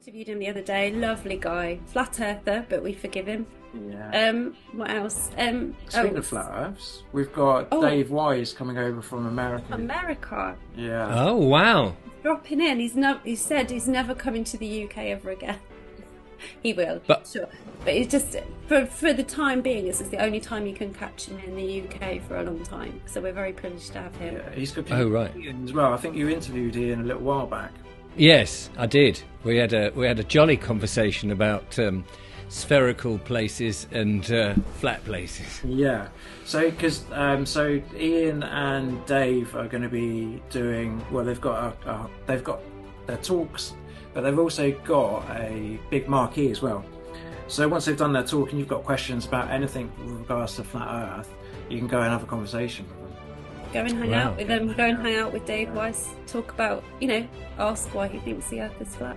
interviewed him the other day. Lovely guy, flat earther, but we forgive him. Yeah. Um, what else? Um, Speaking oh, of flat Earths, we've got Oh. Dave Weiss coming over from America. America yeah. Oh wow! dropping in. He's no. He said he's never coming to the UK ever again. he will, But- sure. But it's just for for the time being. This is the only time you can catch him in the UK for a long time. So we're very privileged to have him. Yeah, he's got Oh, right. Ian as well. I think you interviewed Ian a little while back. Yes, I did. We had a we had a jolly conversation about um, spherical places and uh, flat places. Yeah. So because um, so Ian and Dave are going to be doing well. They've got a, a, they've got their talks, but they've also got a big marquee as well. So once they've done their talk and you've got questions about anything with regards to flat Earth, you can go and have a conversation with them. Go and hang Wow. out with him. Go and hang out with Dave Weiss. Talk about you know, ask why he thinks the Earth is flat.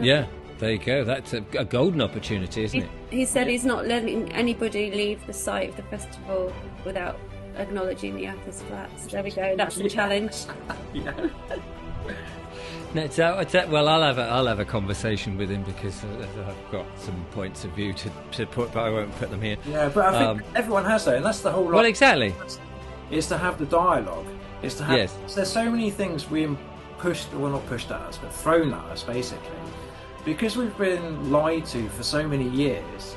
Yeah, there you go. That's a, a golden opportunity, isn't He, it? he said he's not letting anybody leave the site of the festival without acknowledging the Earth is flat. So there we go. That's the challenge. Yeah. No, it's, uh, it's, uh, well, I'll have a, I'll have a conversation with him because uh, I've got some points of view to, to put, but I won't put them here. Yeah, but I think Um, everyone has that, and that's the whole. Well, lot. exactly. Is to have the dialogue. Is to have. Yes. There's so many things being pushed, well, not pushed at us, but thrown at us, basically, because we've been lied to for so many years.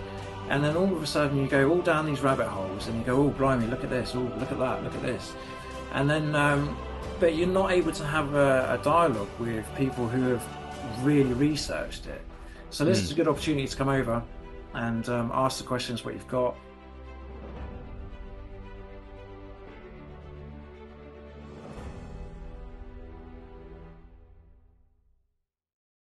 And then all of a sudden, you go all down these rabbit holes, and you go, "Oh, blimey, look at this! Oh, look at that! Look at this!" And then, um, but you're not able to have a, a dialogue with people who have really researched it. So this is a good opportunity to come over and um, ask the questions what you've got,